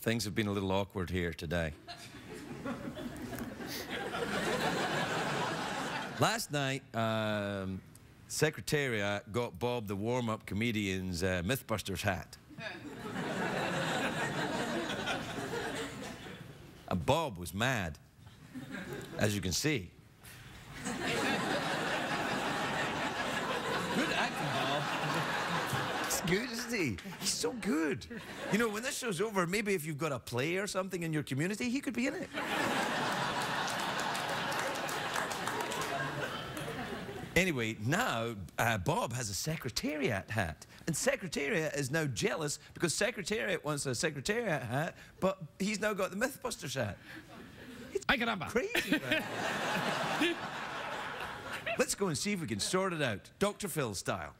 things have been a little awkward here today. Last night, um, Secretariat got Bob the warm-up comedian's uh, Mythbusters hat. and Bob was mad, as you can see. Good acting, Bob. He's good, isn't he? He's so good. You know, when this show's over, maybe if you've got a play or something in your community, he could be in it. Anyway, now uh, Bob has a Secretariat hat. And Secretariat is now jealous because Secretariat wants a Secretariat hat, but he's now got the Mythbusters hat. Ay, caramba. Crazy. Let's go and see if we can sort it out, Dr. Phil style.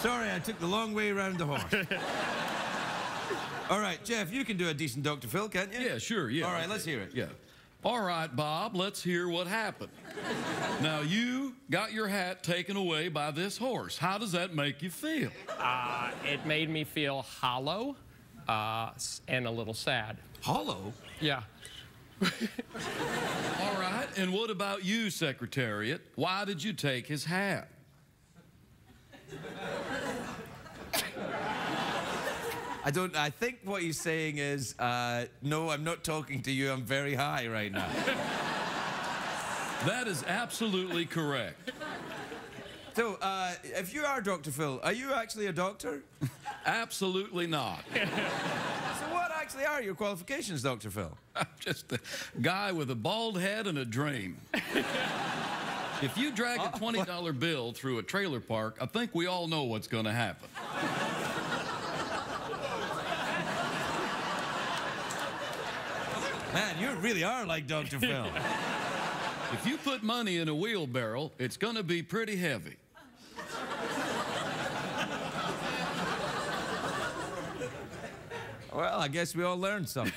Sorry, I took the long way around the horse. All right, Geoff, you can do a decent Dr. Phil, can't you? Yeah, sure, yeah. All right, okay. let's hear it. Yeah. All right, Bob, let's hear what happened. now, you got your hat taken away by this horse. How does that make you feel? Uh, it made me feel hollow uh, and a little sad. Hollow? Yeah. All right, and what about you, Secretariat? Why did you take his hat? I don't. I think what he's saying is, uh, no, I'm not talking to you. I'm very high right now. That is absolutely correct. so, uh, if you are Dr. Phil, are you actually a doctor? Absolutely not. so, what actually are your qualifications, Dr. Phil? I'm just a guy with a bald head and a dream. If you drag a $20 bill through a trailer park, I think we all know what's going to happen. Man, you really are like Dr. Phil. If you put money in a wheelbarrow, it's going to be pretty heavy. well, I guess we all learned something.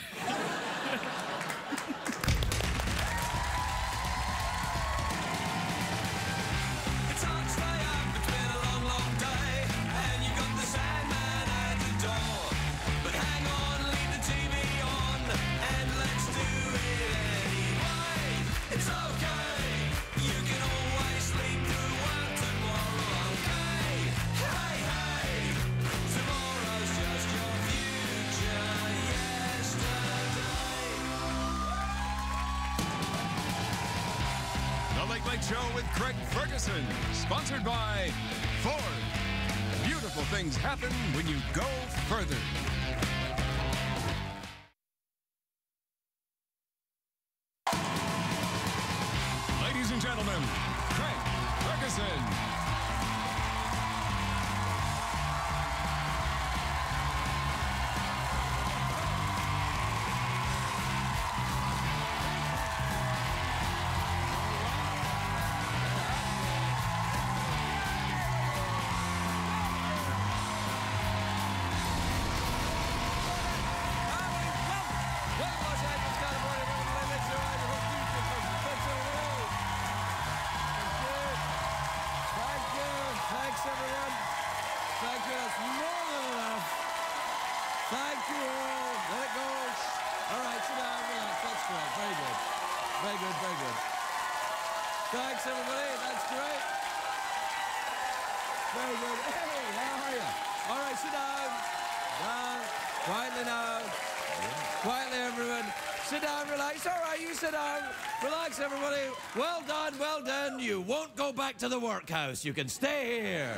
Craig Ferguson, sponsored by Ford. Beautiful things happen when you go further. Relax, everybody. Well done, well done. You won't go back to the workhouse. You can stay here.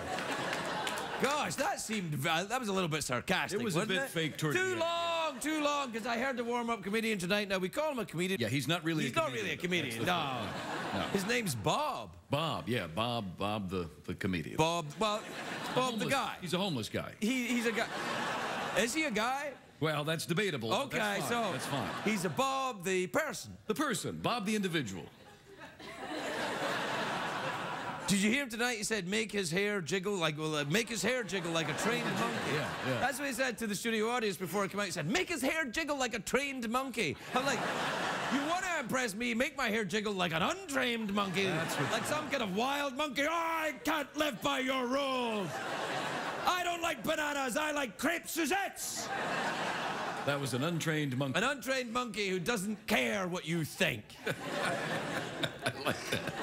Gosh, that seemed uh, that was a little bit sarcastic. It was a bit it? fake toward Too long, too long. Because I heard the warm-up comedian tonight. Now we call him a comedian. Yeah, he's not really He's a not comedian, really a comedian. No. No. His name's Bob. Bob, yeah, Bob, Bob the, the comedian. Bob. Well, Bob the guy. He's a homeless guy. He, he's a guy. Is he a guy? Well, that's debatable. Okay, that's so that's fine. he's a Bob the person. The person, Bob the individual. Did you hear him tonight? He said, make his hair jiggle like, well, uh, make his hair jiggle like a trained monkey. Yeah, yeah. That's what he said to the studio audience before he came out. He said, make his hair jiggle like a trained monkey. I'm like, you want to impress me, make my hair jiggle like an untrained monkey. like some kind of wild monkey. I can't live by your rules. I don't like bananas, I like crepe Suzettes. That was an untrained monkey. An untrained monkey who doesn't care what you think. like that.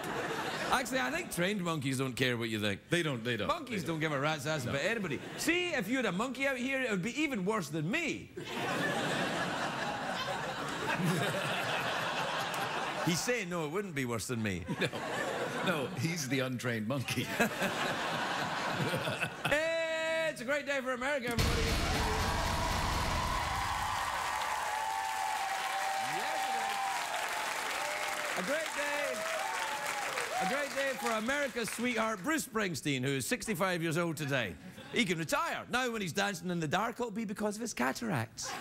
Actually, I think trained monkeys don't care what you think. They don't, they don't. Monkeys don't give a rat's ass about anybody. See, if you had a monkey out here, it would be even worse than me. He's saying no, it wouldn't be worse than me. No, no, he's the untrained monkey. A great day for America, everybody. A great day. A great day for America's sweetheart, Bruce Springsteen, who is 65 years old today. He can retire. Now, when he's dancing in the dark, it'll be because of his cataracts.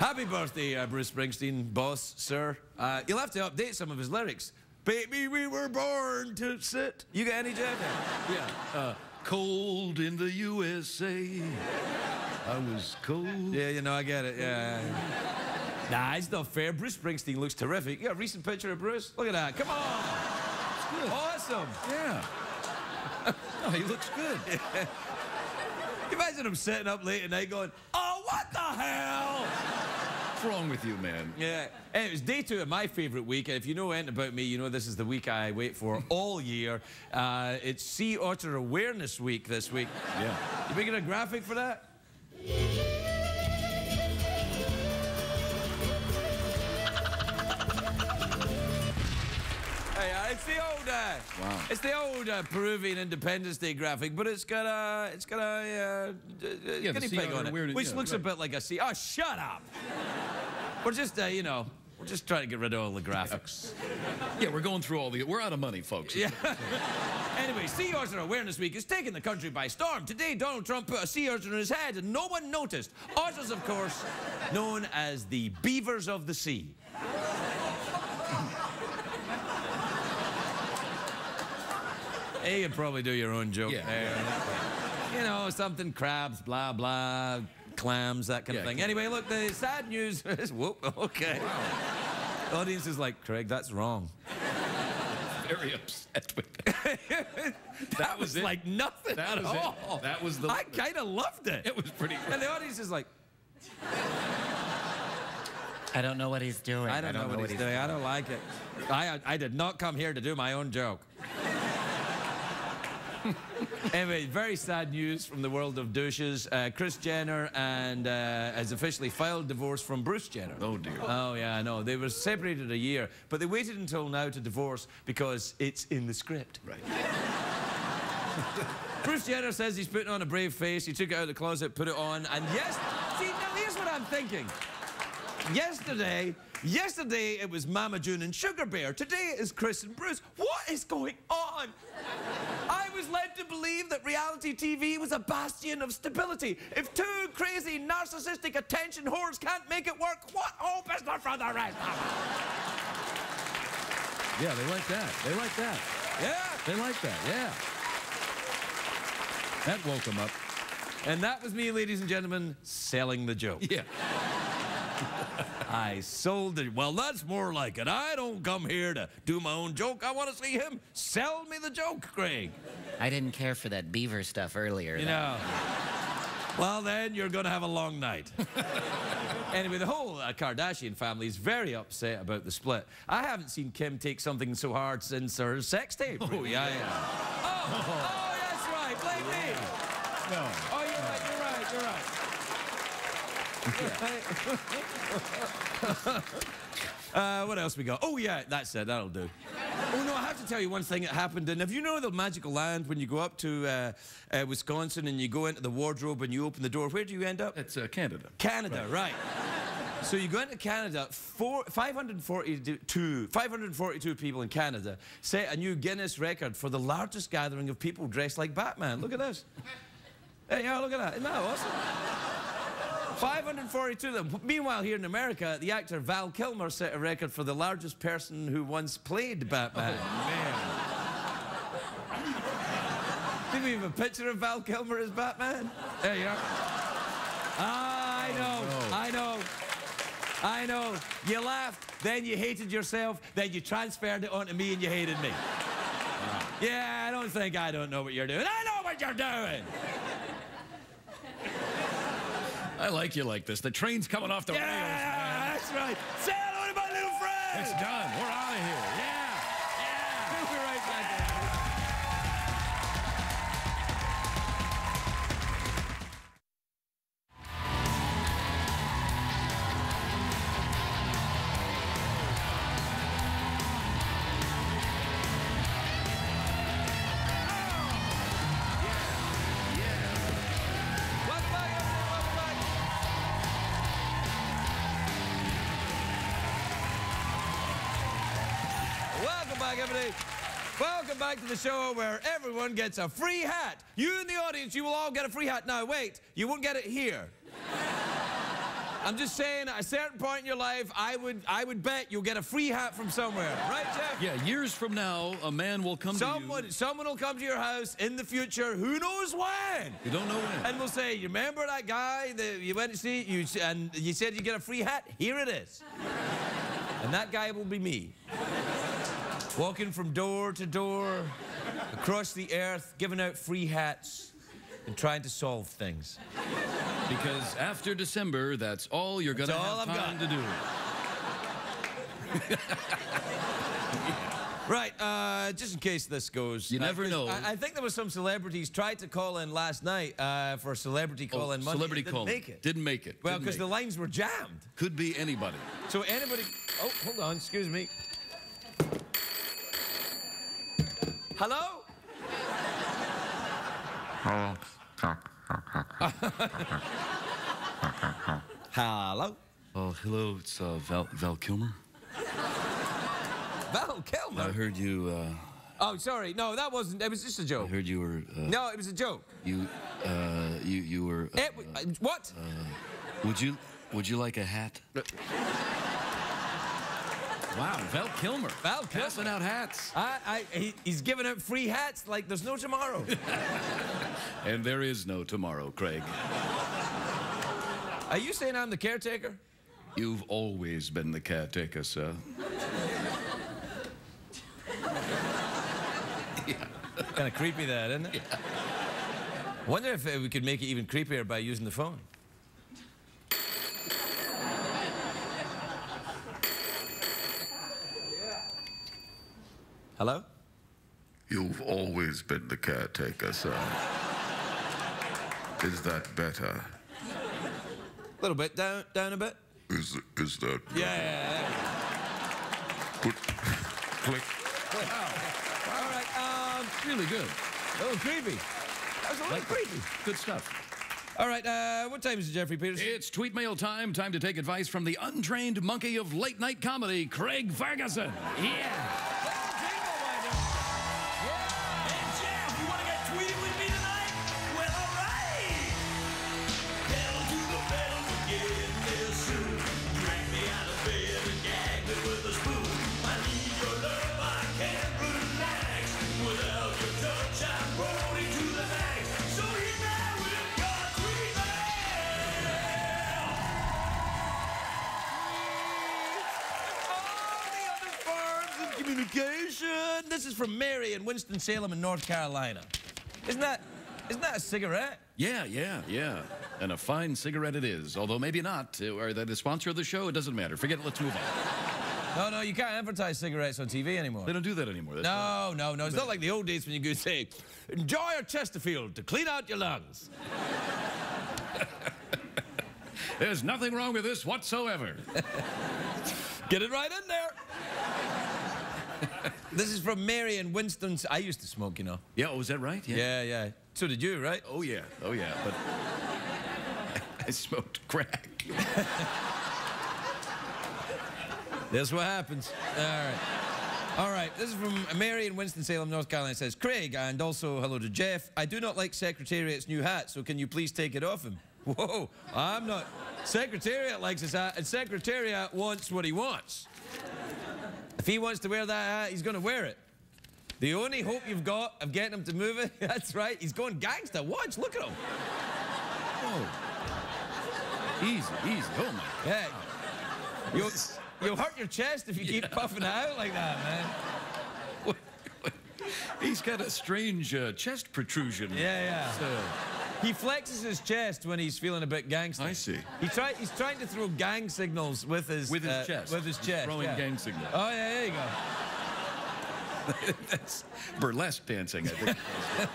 Happy birthday, uh, Bruce Springsteen, boss, sir. Uh, you'll have to update some of his lyrics. Baby, we were born to sit. You got any, Geoff? yeah. Uh, cold in the USA. I was cold. Yeah, you know, I get it. Yeah. nah, it's not fair. Bruce Springsteen looks terrific. You got a recent picture of Bruce? Look at that. Come on. Awesome. Yeah. Oh, he looks good. Imagine him sitting up late at night going, oh, what the hell? What's wrong with you, man? Yeah. And it was day two of my favourite week. And if you know anything about me, you know this is the week I wait for all year. Uh, it's Sea Otter Awareness Week this week. Yeah. You making a graphic for that? It's the old, uh, Wow. it's the old uh, Peruvian Independence Day graphic, but it's got a, it's got a uh, Yeah, guinea pig on it, awareness- which yeah, looks a bit like a sea. Oh, shut up! we're just, uh, you know, we're just trying to get rid of all the graphics. Yeah, we're going through all the. We're out of money, folks. Yeah. anyway, Sea Otter Awareness Week is taking the country by storm. Today, Donald Trump put a sea urchin in his head and no one noticed. Otters, of course, known as the beavers of the sea. Hey, you can probably do your own joke Yeah. there. You know, something crabs, blah, blah, clams, that kind of thing. Anyway, look, the sad news is, whoop, okay. The audience is like, Craig, that's wrong. Very upset with that. That, was, was it. like nothing That at was it. That was the- I kind of loved it. It was pretty And the audience is like, I don't know what he's doing. I don't, know, what, he's doing. I don't like it. I, I did not come here to do my own joke. anyway, very sad news from the world of douches. Uh, Kris Jenner and uh, has officially filed divorce from Bruce Jenner. Oh, dear. Oh yeah, I know. They were separated a year, but they waited until now to divorce because it's in the script. Right. Bruce Jenner says he's putting on a brave face. He took it out of the closet, put it on, and yes, see, now here's what I'm thinking. Yesterday, yesterday it was Mama June and Sugar Bear. Today it is Kris and Bruce. What is going on? I was led to believe that reality TV was a bastion of stability. If two crazy, narcissistic attention whores can't make it work, what hope is there for the rest of us? Yeah, they like that. They like that. Yeah. They like that. Yeah. That woke them up. And that was me, ladies and gentlemen, selling the joke. Yeah. I sold it. Well, that's more like it. I don't come here to do my own joke. I want to see him sell me the joke, Craig. I didn't care for that beaver stuff earlier. You know. Well, then you're going to have a long night. anyway, the whole uh, Kardashian family is very upset about the split. I haven't seen Kim take something so hard since her sex tape. Oh, yeah, yeah. Oh, oh, that's right. Blame me. No. Oh, you're right. You're right. You're right. Uh, what else we got? Oh yeah, that's it. That'll do. Oh no, I have to tell you one thing that happened. And if you know the magical land, when you go up to uh, uh, Wisconsin and you go into the wardrobe and you open the door, where do you end up? It's uh, Canada. Canada, right. So you go into Canada, four, 542, 542 people in Canada set a new Guinness record for the largest gathering of people dressed like Batman. Look at this. Hey, yeah, look at that. Isn't that awesome? 542 of them. Meanwhile, here in America, the actor Val Kilmer set a record for the largest person who once played Batman. Oh, Did we have a picture of Val Kilmer as Batman? There you are. I oh, know, I know. I know. You laughed, then you hated yourself, then you transferred it onto me and you hated me. Yeah, I don't think I don't know what you're doing. I know what you're doing. I like you like this. The train's coming off the rails. Yeah, that's right. Say hello to my little friend. It's done. We're out of here. Welcome back to the show where everyone gets a free hat. You in the audience, you will all get a free hat. Now, wait, you won't get it here. I'm just saying, at a certain point in your life, I would, I would bet you'll get a free hat from somewhere, right, Geoff? Yeah, years from now, a man will come Someone, to someone will come to your house in the future. Who knows when? you. You don't know when. And we'll say, you remember that guy that you went to see, you, and you said you get a free hat? Here it is. and that guy will be me. Walking from door to door, across the earth, giving out free hats, and trying to solve things. Because after December, that's all you're going to have I've time got. to do. Right, uh, just in case this goes. You uh, know. I, I think there was some celebrities tried to call in last night uh, for a celebrity call in Monday. Oh, celebrity Didn't call. make it. Didn't make it. Well, because the lines were jammed. Could be anybody. So anybody. Oh, hold on. Excuse me. Hello. Hello. Oh, hello. It's uh, Val, Val Kilmer. Val Kilmer. I heard you. Uh, Oh, sorry. No, that wasn't. It was just a joke. I heard you were. Uh, No, it was a joke. You. Uh, you. You were. Uh, It, uh, what? would you? Would you like a hat? Wow, Val Kilmer. Val Passing Kilmer. out hats. I, I, he, he's giving out free hats like there's no tomorrow. And there is no tomorrow, Craig. Are you saying I'm the caretaker? You've always been the caretaker, sir. kind of creepy, that isn't it? Yeah. Wonder if we could make it even creepier by using the phone. Hello? You've always been the caretaker, sir. Is that better? A little bit down, down a bit. Is is that Yeah. yeah, yeah. Put, click? All right. Um, Really good. a little creepy. That was a little creepy. Good stuff. All right. Uh, what time is it, Geoffrey Peters? It's tweet mail time. Time to take advice from the untrained monkey of late night comedy, Craig Ferguson. Yeah. Communication. This is from Mary in Winston-Salem in North Carolina. Isn't that, isn't that a cigarette? Yeah, yeah, yeah. And a fine cigarette it is. Although maybe not. Uh, Are they the sponsor of the show? It doesn't matter. Forget it. Let's move on. No, no, you can't advertise cigarettes on TV anymore. They don't do that anymore. That's No, no, no. It's not like the old days when you could say, enjoy a Chesterfield to clean out your lungs. There's nothing wrong with this whatsoever. Get it right in there. this is from Mary and Winston. I used to smoke, you know. yeah, oh, is that right? Yeah, yeah. So did you, right? Oh, yeah. Oh, yeah. But I smoked crack. That's what happens. All right. All right, this is from Mary in Winston-Salem, North Carolina. It says, Craig, and also hello to Geoff. I do not like Secretariat's new hat, so can you please take it off him? Whoa, I'm not. Secretariat likes his hat, and Secretariat wants what he wants. If he wants to wear that hat, he's going to wear it. The only hope you've got of getting him to move it, that's right, he's going gangster. Watch, look at him. Oh. Easy, easy. Oh, my. Yeah. You'll, you'll hurt your chest if you keep puffing it out like that, man. He's got a strange uh, chest protrusion. Yeah, yeah. So, He flexes his chest when he's feeling a bit gangster. I see. He try, he's trying to throw gang signals with his with his uh, chest. With his He's chest. Throwing yeah. gang signals. Oh yeah, there you go. That's burlesque dancing, I think.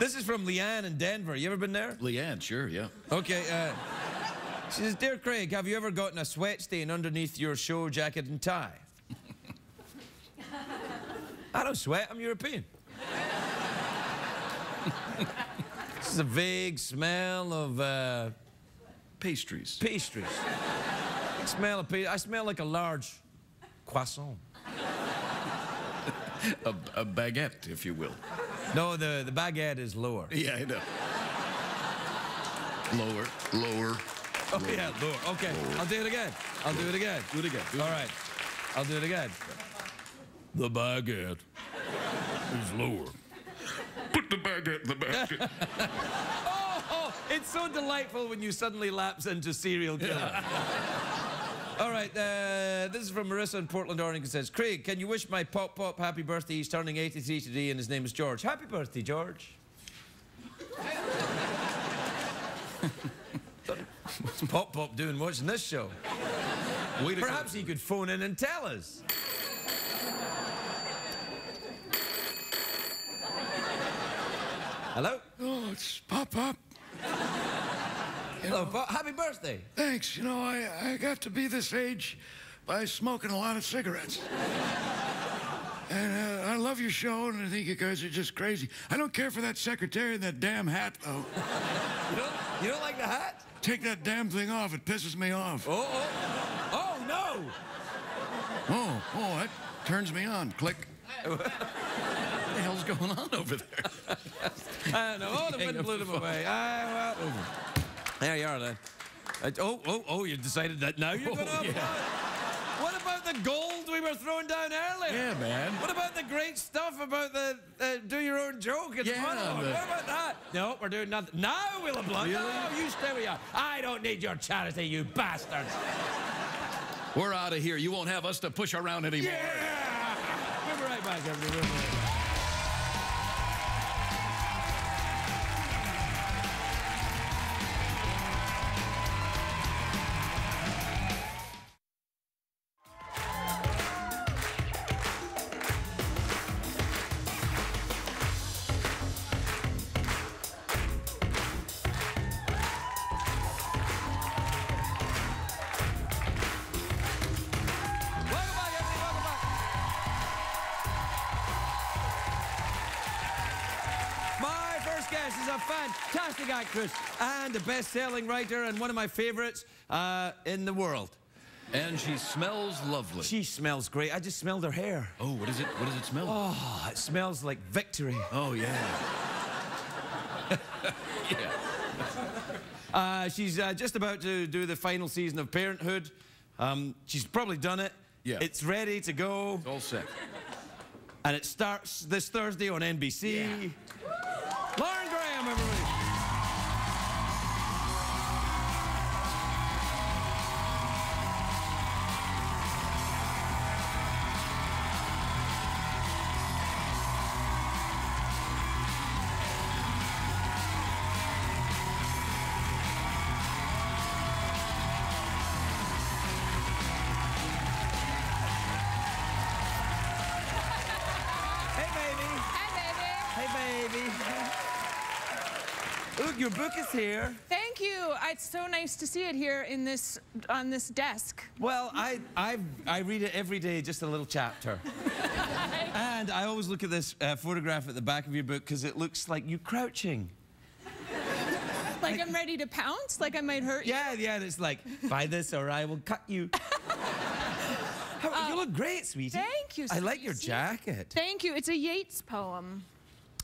This is from Leanne in Denver. You ever been there? Leanne, sure, yeah. Okay. Uh, she says, "Dear Craig, have you ever gotten a sweat stain underneath your show jacket and tie?" I don't sweat. I'm European. This is a vague smell of uh, Pastries. pastries. Big smell of pastries. I smell like a large croissant. A, a baguette, if you will. No, the, the baguette is lower. Yeah, I know. Lower. Lower. Oh, yeah, lower. Okay, I'll do it again. I'll do it again. Do it again. Do it All right, I'll do it again. The baguette is lower. Put the baguette in the basket. Oh, oh, it's so delightful when you suddenly lapse into serial killer. All right, uh, this is from Marissa in Portland, Oregon. Says, Craig, can you wish my Pop Pop happy birthday? He's turning 83 today and his name is George. Happy birthday, George. What's Pop Pop doing watching this show? Way to go. Perhaps he could phone in and tell us. Hello? Oh, it's Pop Pop. Hello, Pop. Happy birthday. Thanks. You know, I, I got to be this age by smoking a lot of cigarettes. And uh, I love your show, and I think you guys are just crazy. I don't care for that secretary and that damn hat, though. You don't, you don't like the hat? Take that damn thing off. It pisses me off. Oh, oh. Oh, no. Oh, oh, that turns me on. Click. What the hell's going on over there? I don't know. Oh, the wind blew them away. Ah, well. There you are, then. Oh, oh, oh, you decided that now you're Oh, going to... yeah. What about the gold we were throwing down earlier? Yeah, man. What about the great stuff about the uh, do your own joke and Yeah, monologue? What about that? No, we're doing nothing. Now we'll have blood. Really? No, you stay where you are. I don't need your charity, you bastards. We're out of here. You won't have us to push around anymore. Yeah! We'll be right back, everybody. A best-selling writer and one of my favorites uh, in the world. And she smells lovely. She smells great. I just smelled her hair. oh, what is it? What does it smell? Oh, it smells like victory. Oh, yeah. yeah. Uh, she's uh, just about to do the final season of Parenthood. Um, she's probably done it. Yeah. It's ready to go, It's all set. and it starts this Thursday on NBC. Lauren Look, your book is here. Thank you. It's so nice to see it here in this on this desk. Well, I, I, I read it every day, just a little chapter. and I always look at this uh, photograph at the back of your book because it looks like you crouching. Like I'm ready to pounce. Like I might hurt you. Yeah, yeah, and it's like, buy this or I will cut you. How, you look great, sweetie. Thank you, I like your jacket. Thank you. It's a Yeats poem.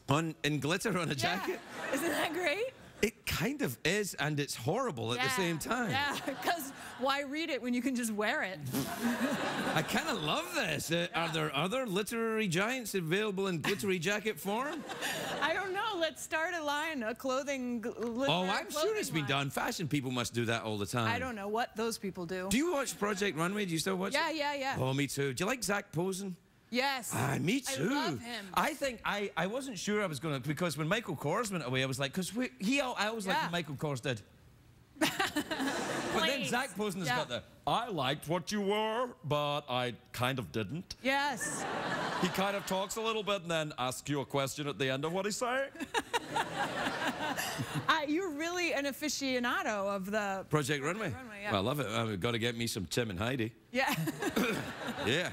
On, in glitter on a jacket? Yeah. Isn't that great? It kind of is, and it's horrible at the same time. Yeah, because why read it when you can just wear it? I kind of love this. Uh, Are there other literary giants available in glittery jacket form? I don't know. let's start a line, a clothing. Oh, I'm sure it's been line. done. Fashion people must do that all the time. I don't know what those people do. Do you watch Project Runway? Do you still watch Yeah, it? yeah, yeah. Oh, me too. Do you like Zac Posen? Yes. Ah, me too. I love him. I think I, I wasn't sure I was going to because when Michael Kors went away, I was like, because he I always liked what Michael Kors did. but then Zac Posen has Yeah. got the. I liked what you were, but I kind of didn't. Yes. He kind of talks a little bit and then asks you a question at the end of what he's saying. Uh, you're really an aficionado of the. Project Runway. Runway, yeah. Well, I love it. I've got to get me some Tim and Heidi. Yeah. Yeah.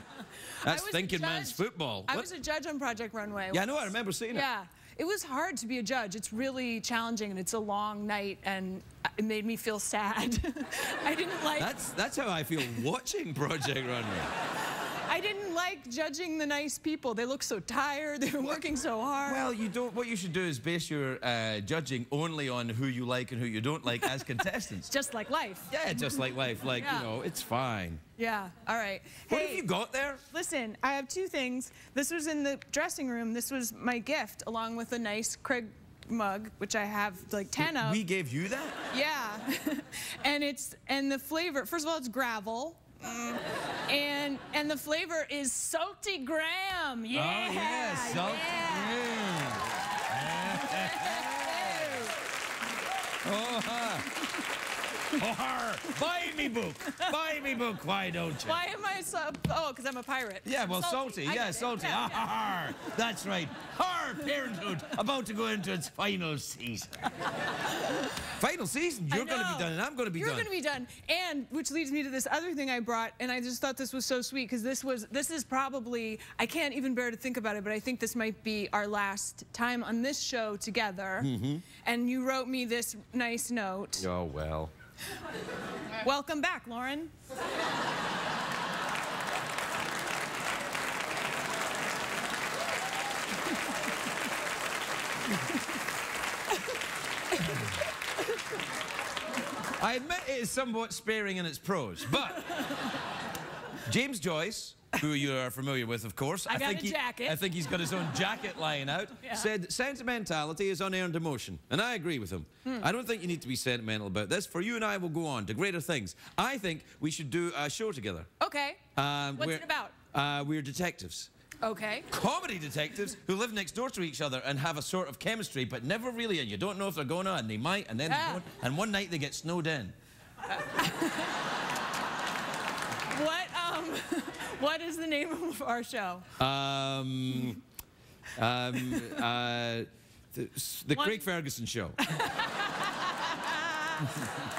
That's thinking man's football. I What? was a judge on Project Runway. yeah, I know. I remember seeing it. Yeah. It was hard to be a judge. It's really challenging and it's a long night and it made me feel sad. I didn't like That's that's how I feel watching Project Runway. I didn't like judging the nice people. They look so tired. They were working so hard. Well, you don't. What you should do is base your uh, judging only on who you like and who you don't like as contestants. just like life. yeah, just like life. Like Yeah. you know, it's fine. Yeah. All right. What hey, have you got there? Listen, I have two things. This was in the dressing room. This was my gift, along with a nice Craig mug, which I have like 10 of. We gave you that. Yeah. and it's and the flavor, first of all, it's gravel. Mm. And and the flavor is salty graham. Yeah. Oh yeah, salt. yeah. Oh, huh. Oh, har. buy me book. Buy me book. Why don't you? Why am I so? Oh, because I'm a pirate. Yeah, well, salty. I Yeah, salty. Yeah, Ah, yeah. har. That's right. Har, Parenthood, about to go into its final season. final season? You're going to be done, and I'm going to be done. You're going to be done, and which leads me to this other thing I brought, and I just thought this was so sweet because this was this is probably I can't even bear to think about it, but I think this might be our last time on this show together. Mm-hmm. And you wrote me this nice note. Oh, well. Welcome back, Lauren. I admit it is somewhat sparing in its prose, but James Joyce, who you are familiar with, of course, I got think a he- jacket. I think he's got his own jacket lying out. Yeah. Said sentimentality is unearned emotion, and I agree with him. Hmm. I don't think you need to be sentimental about this. For you and I will go on to greater things. I think we should do a show together. Okay. Um, What's it about? Uh, we're detectives. Okay. Comedy detectives who live next door to each other and have a sort of chemistry, but never really, and you don't know if they're going to, and they might, and then they Yeah. and one night they get snowed in. What um, what is the name of our show? Um, um, uh, the, the Craig Ferguson show.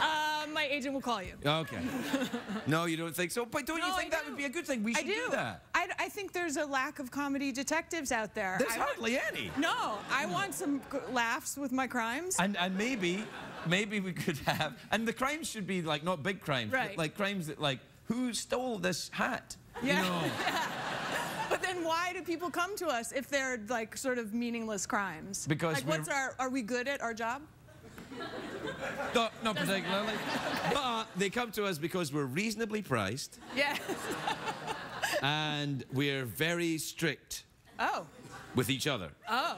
Uh, my agent will call you. Okay. No, you don't think so? But don't No, you I think that do. would be a good thing? We I should do. that. I, I think there's a lack of comedy detectives out there. There's I want- hardly any. No, I want some laughs with my crimes. And, and maybe, maybe we could have, and the crimes should be like not big crimes, but Right. like crimes that like, who stole this hat? Yeah. You know? But then why do people come to us if they're like sort of meaningless crimes? Because like what's our are we good at our job? not, not particularly. but they come to us because we're reasonably priced Yes. and we're very strict Oh. with each other. Oh.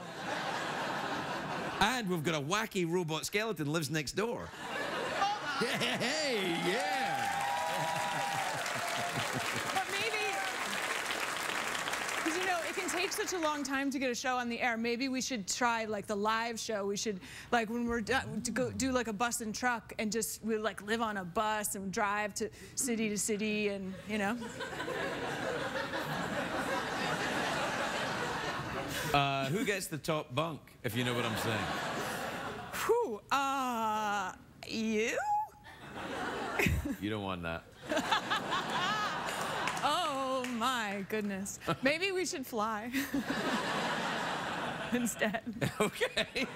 And we've got a wacky robot skeleton lives next door. Hey, yeah. But maybe because you can such a long time to get a show on the air. Maybe we should try like the live show. We should like when we're done to go do like a bus and truck and just we like live on a bus and drive to city to city and you know. Uh, who gets the top bunk, if you know what I'm saying? Who? Uh, you? You don't want that. My goodness. Maybe we should fly instead. Okay.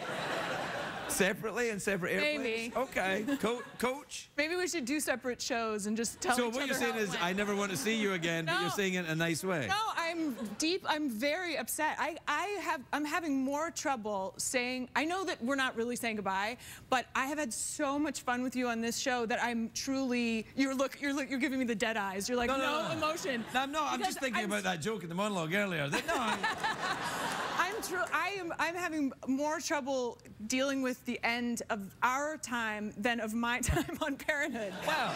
Separately and separate airplanes? Maybe. Okay. Co- coach? Maybe we should do separate shows and just tell So each what you're saying is. I never want to see you again, but you're saying it in a nice way. No, I'm deep. I'm very upset. I, I have. I'm having more trouble saying. I know that we're not really saying goodbye, but I have had so much fun with you on this show that I'm truly. You're look. You're look. You're giving me the dead eyes. You're like no, No, no, no. emotion. No, I'm not. I'm just thinking I'm about that joke in the monologue earlier. That, no, I'm true. I am. I'm having more trouble dealing with the end of our time than of my time on Parenthood. Well,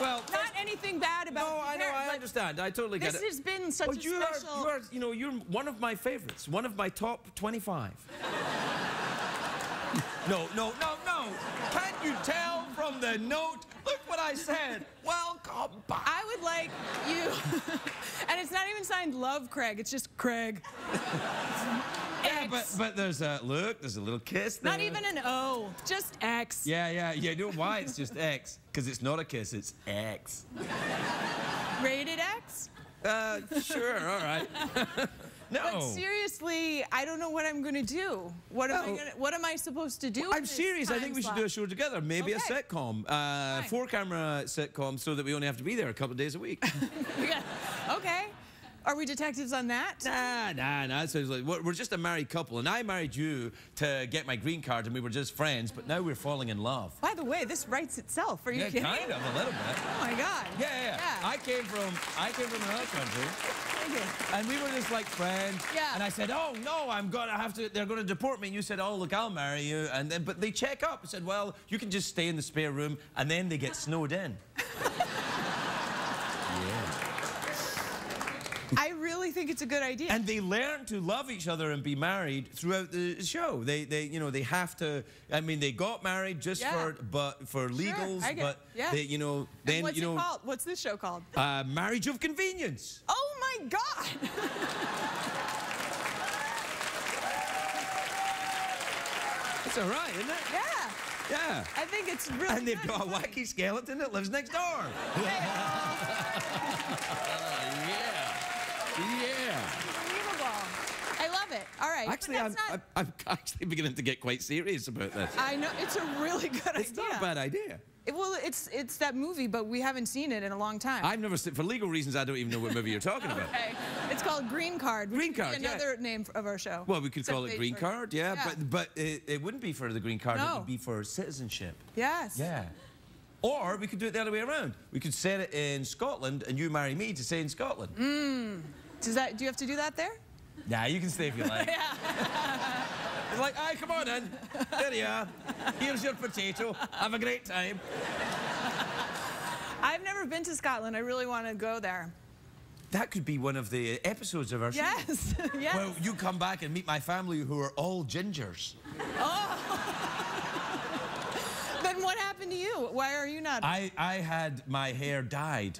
well, Not anything bad about. No, I know, I understand. I totally get This it. has been such Well, a you special. are, you are, you know, you're one of my favorites, one of my top 25. No, no, no, no. Can't you tell from the note? Look what I said. Welcome back. I would like you, and it's not even signed Love Craig. It's just Craig. Yeah, but, but there's a look, there's a little kiss there. not even an O. Just X. Yeah, yeah, yeah. You know why it's just X? Because it's not a kiss, it's X. Rated X. Uh, sure, all right. no. But seriously, I don't know what I'm going to do. What am I to? What am I supposed to do? I'm serious. I think we should slot? do a show together. Maybe a sitcom, uh, four camera sitcom, so that we only have to be there a couple of days a week. Got- okay. Are we detectives on that? nah, nah, nah. It sounds like we're, we're just a married couple, and I married you to get my green card, and we were just friends. But now we're falling in love. By the way, this writes itself. Are you Yeah, kidding? kind of a little bit. Oh my God. Yeah, yeah, yeah. I came from I came from another country, Thank you. and we were just like friends. Yeah. And I said, "Oh no, I'm gonna have to. They're gonna deport me." And you said, "Oh look, I'll marry you." And then, but they check up. I said, "Well, you can just stay in the spare room," and then they get snowed in. really think it's a good idea. And they learn to love each other and be married throughout the show. They, they, you know, they have to. I mean, they got married just Yeah. for, but for legals. I get- but yeah. they, you know, then what's you know, called? What's this show called? Uh, marriage of convenience. Oh my God. It's all right, isn't it? yeah. Yeah. I think it's really. And they've got a wacky skeleton that lives next door. Yeah. Yeah. Unbelievable. I love it. All right. Actually, I'm, not, I'm, I'm actually beginning to get quite serious about this. I know it's a really good It's idea. It's not a bad idea. It- well, it's it's that movie, but we haven't seen it in a long time. I've never seen, for legal reasons, I don't even know what movie you're talking about. okay. It's called Green Card. Green Card, yeah. Another name of our show. Well, we could Except call it green for- card, yeah, Yeah. but but it, it wouldn't be for the green card. No. It would be for citizenship. Yes. Yeah. Or we could do it the other way around. We could set it in Scotland, and you marry me to stay in Scotland. Mm. Does that? Do you have to do that there? Yeah, you can stay if you like. It's like, aye, come on in. There you are. Here's your potato. Have a great time. I've never been to Scotland. I really want to go there. That could be one of the episodes of our show. Yes. yes. Well, you come back and meet my family who are all gingers. Oh. then what happened to you? Why are you not? I, I had my hair dyed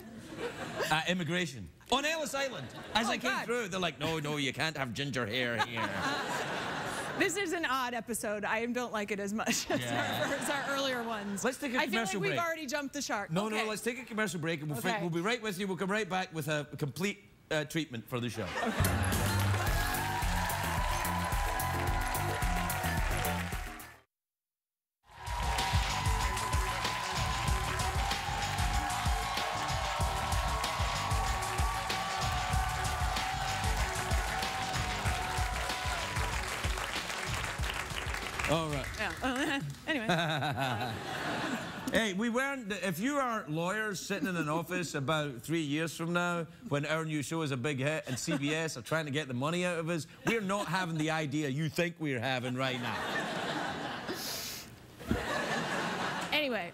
at immigration on Ellis Island. As Oh, I came God. through, they're like, no, no, you can't have ginger hair here. This is an odd episode. I don't like it as much as, Yeah. our, as our earlier ones. Let's take a I feel like we've break. already jumped the shark. No, okay. no, let's take a commercial break and we'll, Okay. we'll be right with you. We'll come right back with a complete uh, treatment for the show. All Anyway. Hey, we weren't. If you are lawyers sitting in an office about three years from now, when our new show is a big hit and CBS are trying to get the money out of us, we're not having the idea you think we're having right now. anyway.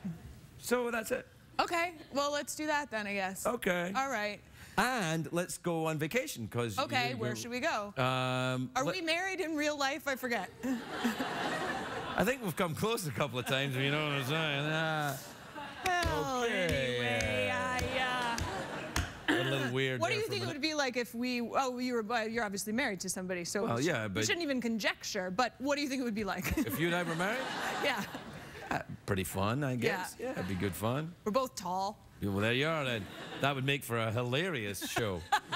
So that's it. Okay. Well, let's do that then, I guess. Okay. All right. And let's go on vacation because. Okay. Where should we go? Um, Are we married in real life? I forget. I think we've come close a couple of times. You know what I'm saying. Uh, Well, Okay, anyway. I, uh, a little weird. what do you think it would be like if we? Oh, you were. You're obviously married to somebody, so Well, yeah, but- we shouldn't even conjecture. But what do you think it would be like? If you and I were married, yeah. pretty fun, I guess. Yeah. yeah it'd be good fun. We're both tall. Yeah, Well, there you are then. That would make for a hilarious show.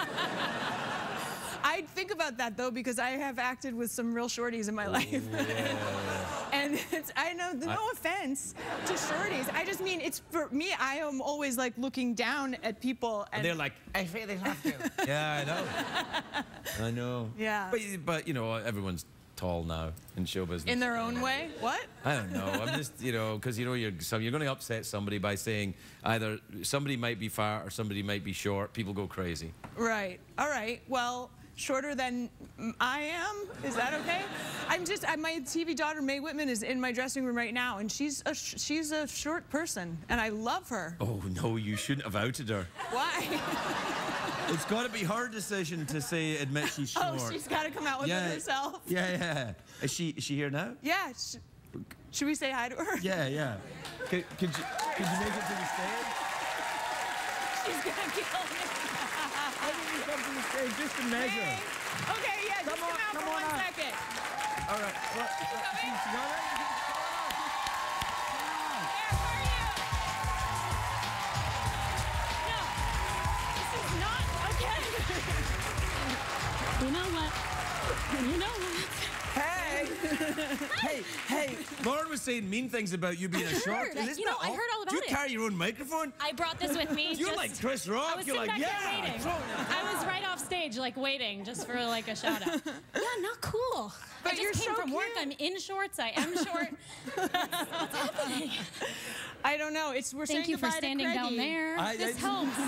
I think about that though because I have acted with some real shorties in my life. and it's, I know, no offense to shorties. I just mean it's for me. I am always like looking down at people, and, And they're like, I feel they have to. yeah, I know. I know. Yeah. But, but, you know, everyone's tall now in show business. in their own way. What? I don't know. I'm just, you know, because you know you're some, you're going to upset somebody by saying either somebody might be fat or somebody might be short. People go crazy. Right. All right. Well, shorter than I am. Is that okay? I'm just I, my TV daughter Mae Whitman is in my dressing room right now, and she's a she's a short person, and I love her. Oh, no, you shouldn't have outed her. Why? It's got to be her decision to say, admit she's oh, short. oh, she's got to come out with yeah, it herself. Yeah, yeah. Is she, is she here now? Yeah. Sh- should we say hi to her? Yeah, yeah. Could, could, you, could you make it to the stage? She's gonna kill me. Why don't you come to the stage just to measure? Hey. Okay, yeah, just Come come, out come for on one out. second. All right. Well, she, she got it? Where you? No, this is not okay. You know what? You know what? Hey! hey, hey, Lauren was saying mean things about you being a short. heard. Isn't You know, that I all- heard all Do you about it. carry your own microphone? I brought this with me. You're just- like Chris Rock. You're sitting like, back yeah. there waiting. I was right off stage, like waiting, just for like a shout out. yeah, not cool. But I just you're came so from work. I'm in shorts. I am short. What's happening? I don't know. It's we're Thank you for standing down there. I- this I- helps.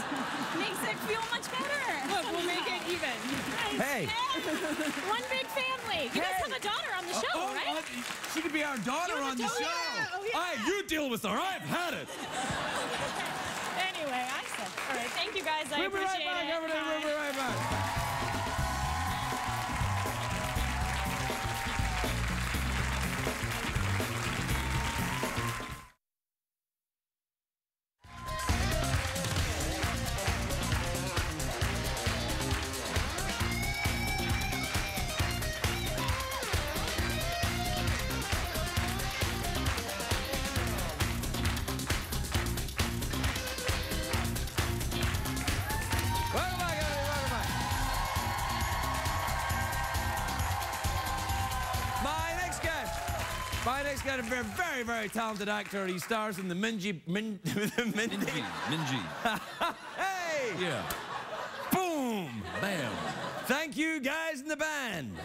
Makes it feel much better. Look, we'll make it even. Hey. One big family. You guys have a daughter on the show, oh, right? oh, she could be our daughter on the show. Oh, yeah. Aye, you deal with her. I've had it. Anyway, I said. All right, thank you guys. I We'll be right appreciate back, it. everybody. We'll be right back. Very, very, talented actor. He stars in the Minji... Min, the Minji. Minji. Minji. hey! Yeah. Boom! Bam. Thank you, guys in the band.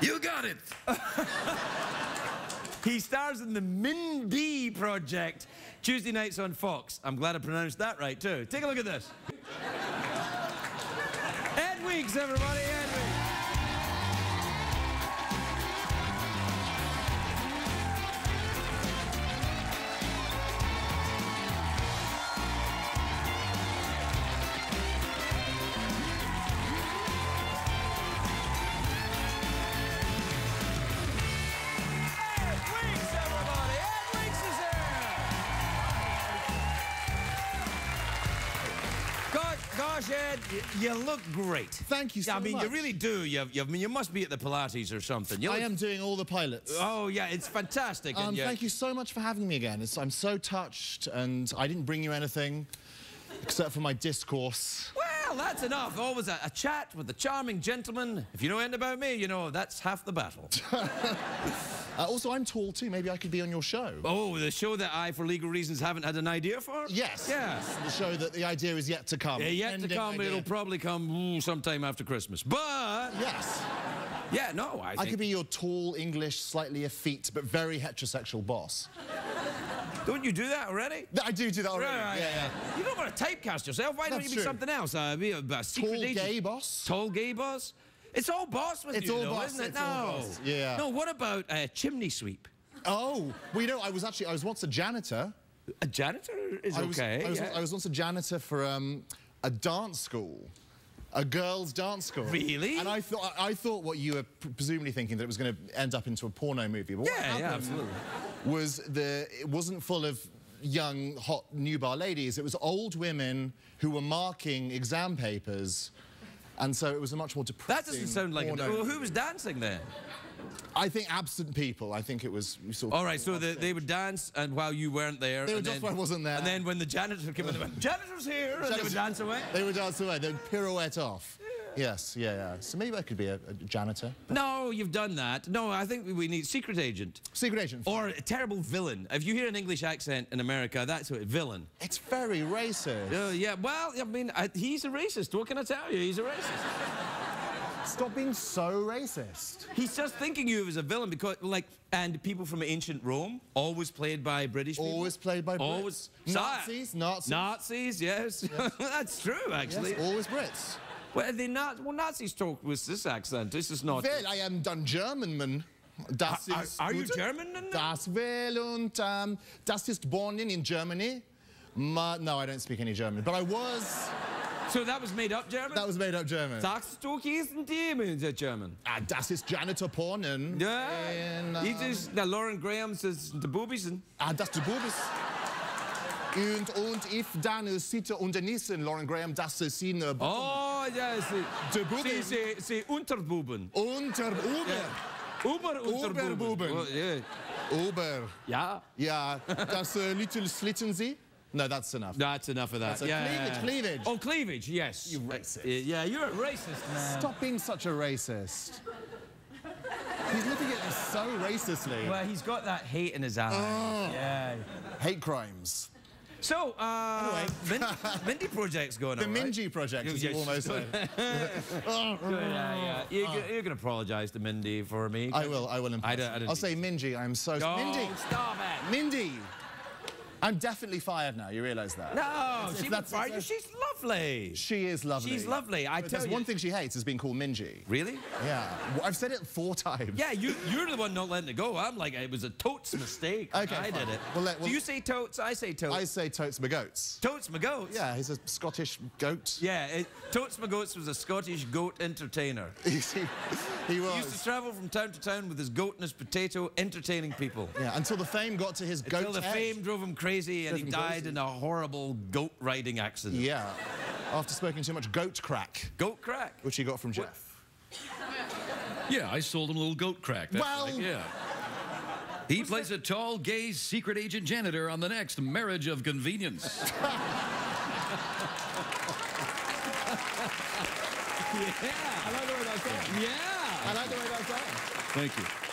You got it. He stars in the Mindy Project, Tuesday nights on Fox. I'm glad I pronounced that right, too. Take a look at this. Ed Weeks, everybody, Ed look great. Thank you so much. I mean, you really do. You, you, I mean, you must be at the Pilates or something. You I look- am doing all the pilots. Oh, yeah, it's fantastic. Um, you- Thank you so much for having me again. It's, I'm so touched, and I didn't bring you anything except for my discourse. Well, that's enough. Always a, a chat with the charming gentleman. If you know anything about me, you know that's half the battle. Uh, also, I'm tall too. Maybe I could be on your show. oh, the show that I, for legal reasons, haven't had an idea for? Yes. Yeah. The show that the idea is yet to come. Yeah, yet to come, idea. it'll probably come sometime after Christmas. But, Yes. yeah, no, I I could be your tall, English, slightly effete, but very heterosexual boss. Don't you do that already? I do do that already. Right, yeah, yeah. You don't want to typecast yourself. Why don't That's you be true. something else? Uh, be a, a secret Tall, agent. gay boss. Tall gay boss? It's all boss with It's you, all though, boss, isn't it? it's all no. boss, yeah. No, what about uh, chimney sweep? Oh, well, you know, I was actually, I was once a janitor. A janitor is I was, okay. I was, yeah. I was once a janitor for um, a dance school. A girls' dance school. Really? And I thought I thought what you were presumably thinking that it was going to end up into a porno movie. But what Yeah, yeah, absolutely. Was the it wasn't full of young hot new bar ladies. It was old women who were marking exam papers, and so it was a much more depressing. that doesn't sound like a... porno. Well, who was dancing then? I think absent people. I think it was sort of. All right, so the, they would dance and while you weren't there. They would and dance then, while I wasn't there. And then when the janitor came in, they went, janitor's here, and they would dance away. They would dance away. They would pirouette off. Yes, yeah, yeah. So maybe I could be a, a janitor. No, you've done that. No, I think we need secret agent. Secret agent. Or a terrible villain. If you hear an English accent in America, that's what villain. It's very racist. Uh, yeah, well, I mean, I, he's a racist. What can I tell you? He's a racist. Stop being so racist. He's just thinking you as a villain because, like, and people from ancient Rome, always played by British people. Always played by Brits. Always. Nazis, Nazis. Nazis, yes. that's true, actually. Yes, always Brits. Well, the Na- well, Nazis talk with this accent. This is not. Well, I am done German, man. Das Are- ist are you. German? Das will und um, das ist born in, in Germany. Ma no, I don't speak any German, but I was. So that was made up German? That was made up German. Sagst du gießen die in German? Ah, das ist Janitor Pornen. Ja. In, um, just, now Lauren Graham says the boobies and. Ah, das die Bubis. Und, und if dann sitte unternissen, Lauren Graham, das ist sie ne Oh, ja, sie. De Buben. Sie, sie, sie Unterbuben. Unter Uber. Uber Unterbuben. Oberbuben. Oh, yeah. Uber. Ja. Ja, das uh, little slitten sie. No, that's enough. No, that's enough of that. That's a yeah, cleavage, cleavage. Oh, cleavage, yes. You racist. Yeah, you're a racist, man. Stop being such a racist. He's looking at us so racistly. Well, he's got that hate in his eye. Oh. Yeah. Hate crimes. So, uh, Anyway. Min- Mindy Project's going The on, right? Minji Project, as Yes. you almost said. yeah, yeah. You're you can apologise to Mindy for me. I will, I will. I don't, I don't I'll say Minji, I'm so... No, Mindy! stop it. Mindy! I'm definitely fired now, you realise that? No, she that's- fired you. She's lovely. She is lovely. She's lovely. I But tell there's you. one thing she hates is being called Minji. Really? Yeah. Well, I've said it four times. Yeah, you, you're the one not letting it go. I'm like, it was a totes mistake. Okay, I fine. did it. Well, let- well- Do you say totes? I say totes. I say Totes my goats. Totes my goats. Yeah, he's a Scottish goat. Yeah, it, Totes my goats was a Scottish goat entertainer. he, he was. He used to travel from town to town with his goat and his potato, entertaining people. Yeah, until the fame got to his goat Until the head. fame drove him crazy and he died crazy. in a horrible goat riding accident. Yeah. After smoking too much goat crack, Goat crack. which he got from Geoff. Yeah, I sold him a little goat crack. That's Well- right, yeah. He plays a tall, gay, secret agent janitor on the next Marriage of Convenience. Yeah. I like the way that's done. Yeah. I like the way that's done. Thank you.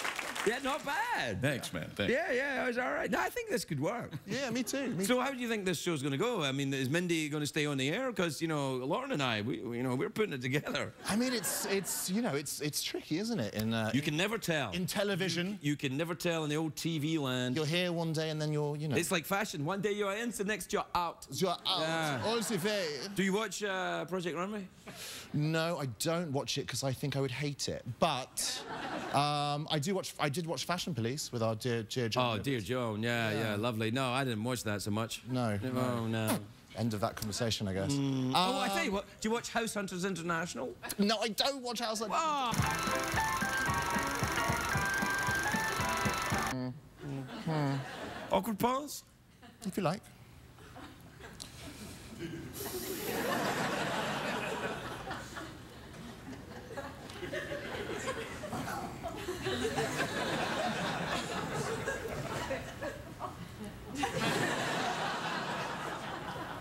Yeah, not bad. Thanks, man. Thanks. Yeah, yeah, it was all right. No, I think this could work. Yeah, me too. Me So how do you think this show's going to go? I mean, is Mindy going to stay on the air? Because you know, Lauren and I, we, we- you know, we're putting it together. I mean, it's it's you know, it's it's tricky, isn't it? In uh, You can never tell. in television, You can never tell in the old TV land. you're here one day and then you're you know. It's like fashion. One day you're in, the next you're out. you're out. Yeah. C'est fait. Do you watch uh, Project Runway? No, I don't watch it because I think I would hate it. But um, I do watch. I did watch Fashion Police with our dear dear John. Oh, dear Joan. Yeah, yeah, lovely. No, I didn't watch that so much. No, Oh, no. End of that conversation, I guess. Mm. Uh, oh, I tell you what. Do you watch House Hunters International? No, I don't watch House of Oh. Awkward pause? If you like.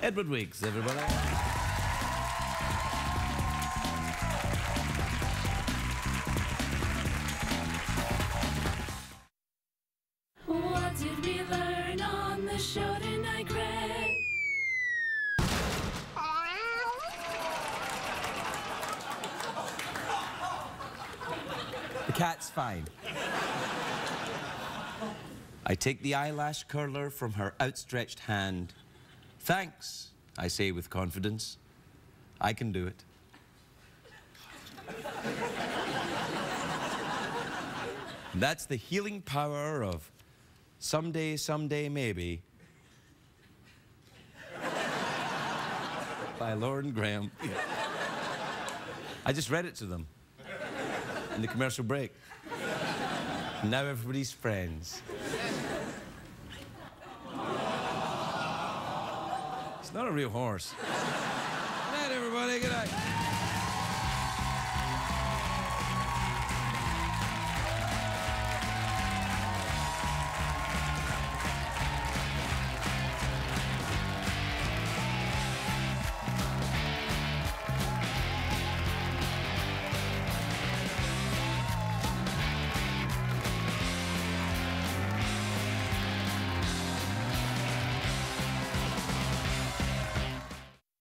Edward Weeks, everybody. Cat's fine. I take the eyelash curler from her outstretched hand. Thanks, I say with confidence. I can do it. That's the healing power of someday, someday, maybe. By Lauren Graham. I just read it to them in the commercial break. Now everybody's friends. It's not a real horse. Good night, everybody. Good night.